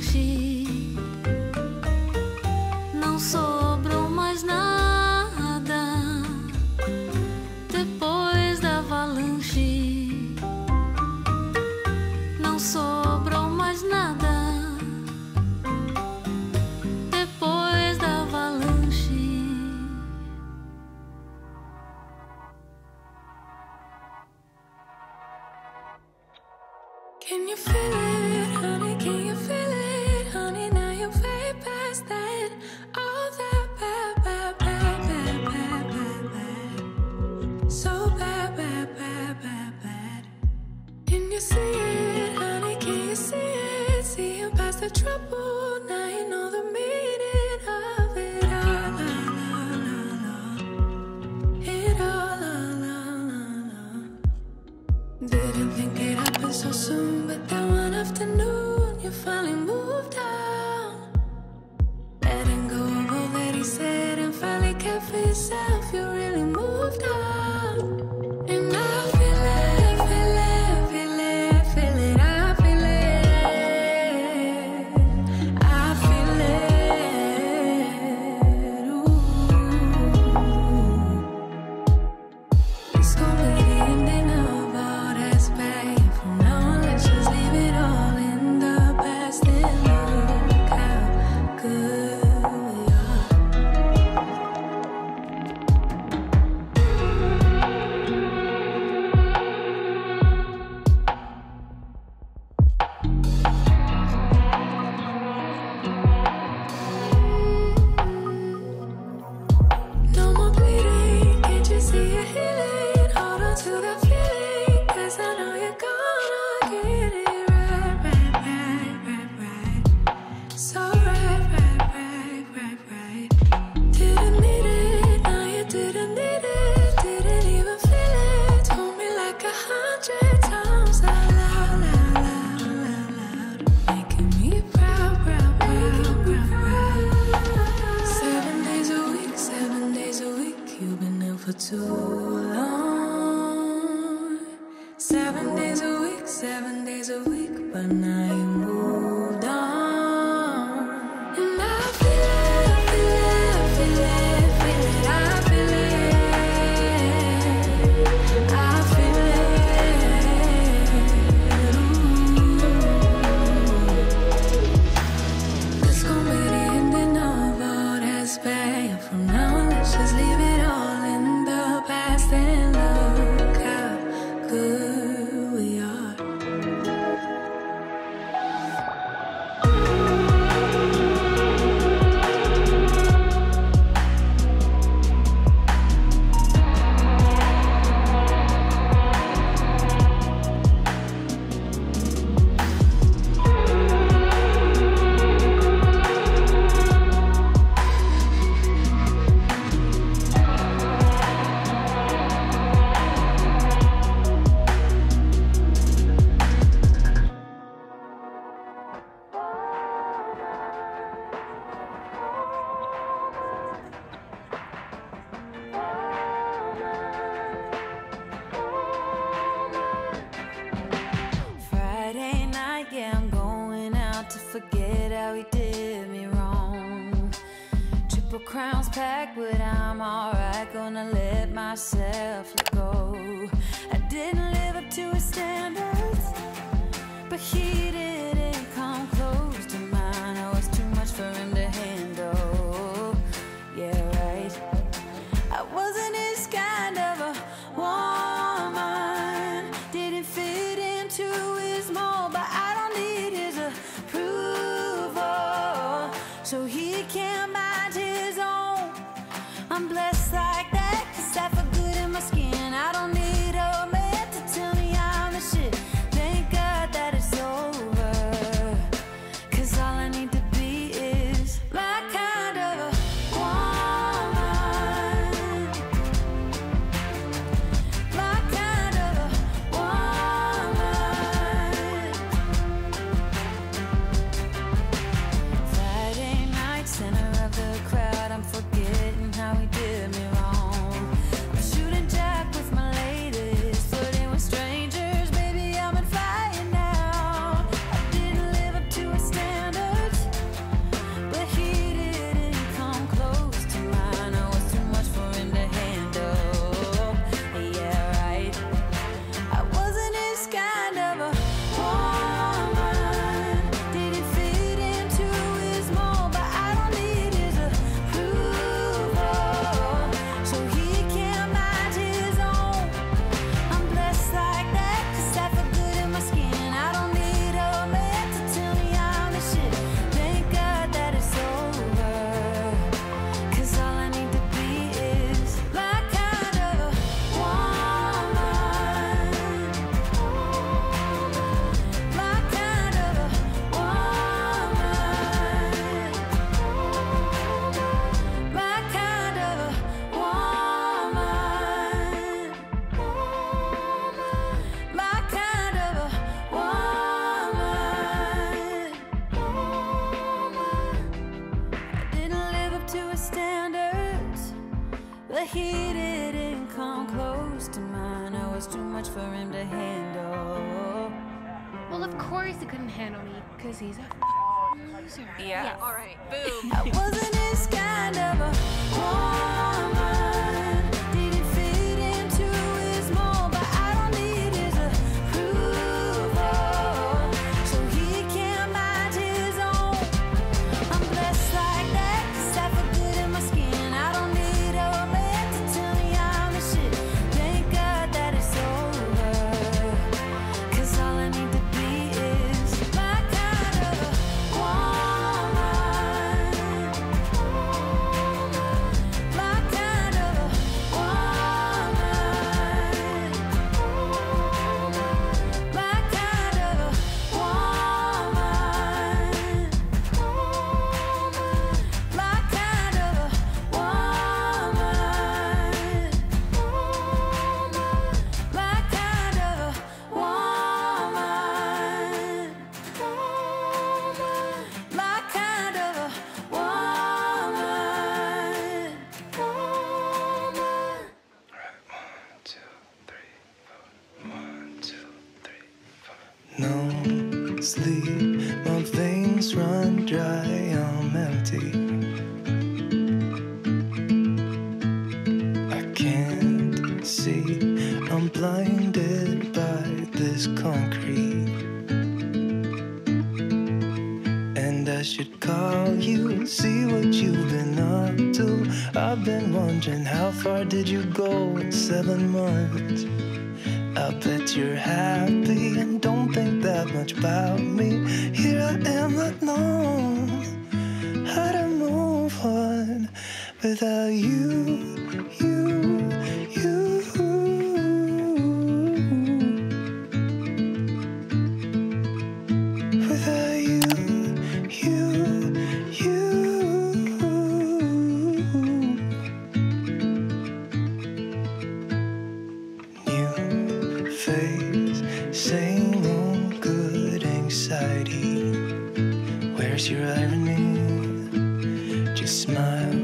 心。you see it, honey? Can you see it? See you past the trouble. too long. Seven days a week, seven days a week, but now you moved on. And I feel it, feel it, feel it, feel it, I feel it. I feel it. Ooh. It's gonna be forget how he did me wrong. Triple crowns packed, but I'm alright. Gonna let myself go. I didn't live up to his standards, but he did. I'm blessed. should call you, see what you've been up to. I've been wondering how far did you go in seven months? I bet you're happy and don't think that much about me. Here I am alone, how to move on without you. ways, same old good anxiety. Where's your irony? Just smile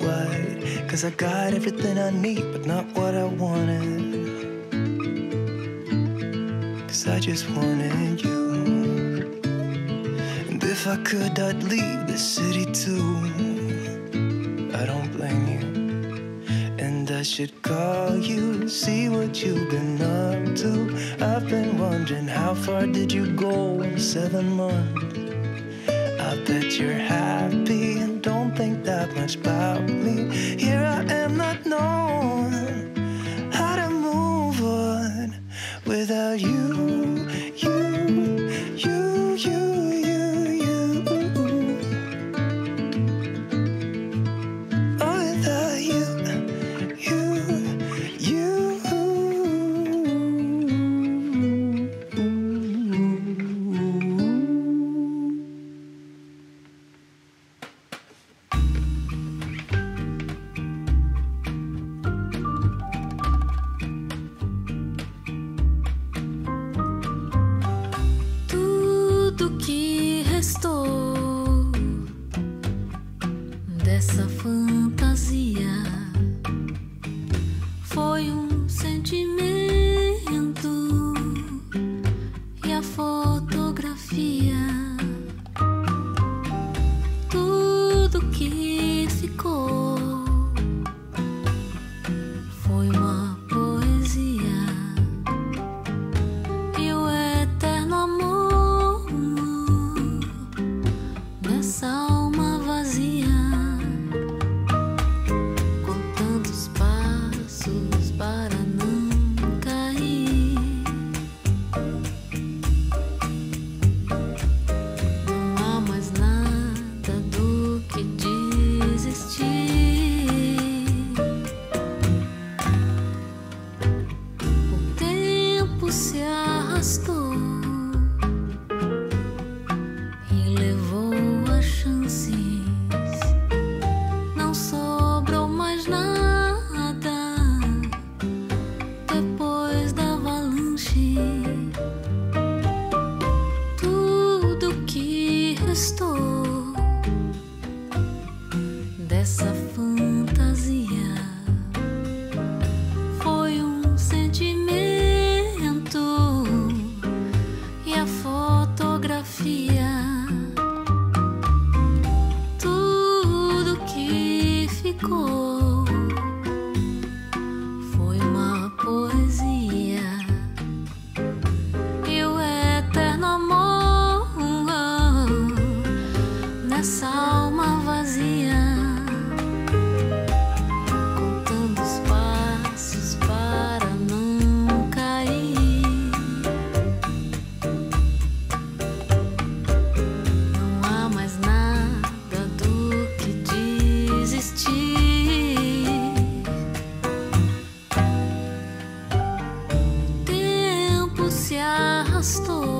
wide, cause I got everything I need, but not what I wanted. Cause I just wanted you. And if I could, I'd leave the city too. should call you, see what you've been up to. I've been wondering how far did you go in seven months? I bet you're happy tuh.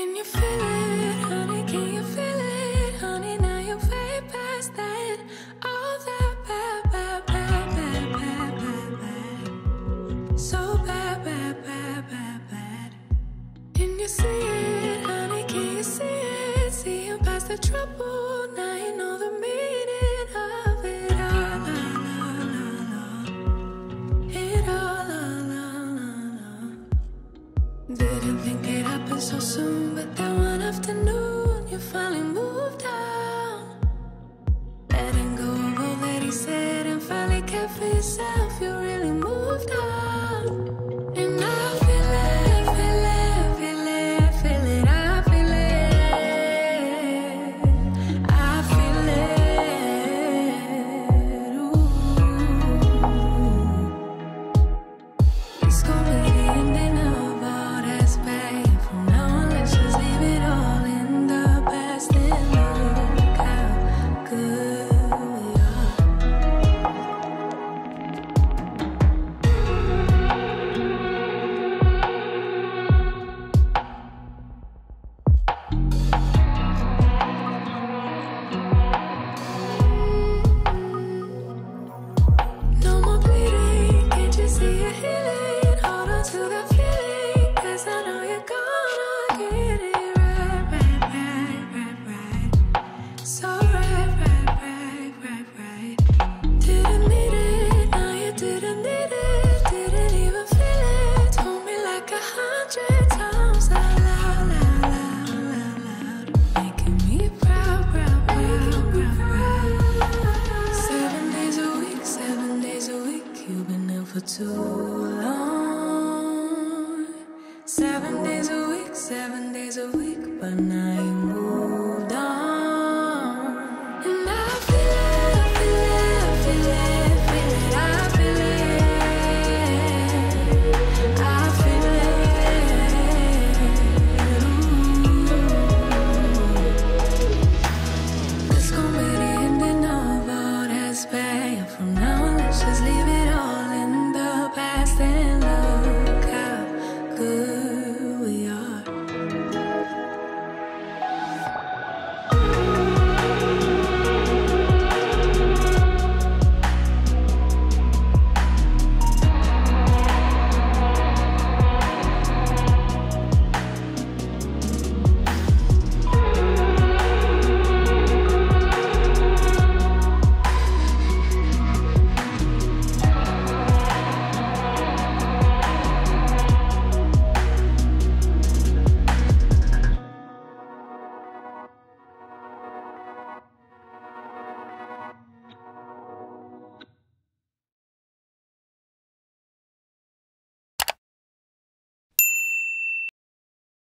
Can you feel it, honey? Can you feel it, honey? Now you're way past that. All that bad, bad, bad, bad, bad, bad, bad. So bad, bad, bad, bad, bad. Can you see it, honey? Can you see it? See you past the trouble. Now you know the meaning of it all. all, all, all. It all, all, all, all. Didn't think so soon, but that one afternoon. too long. Seven days a week, seven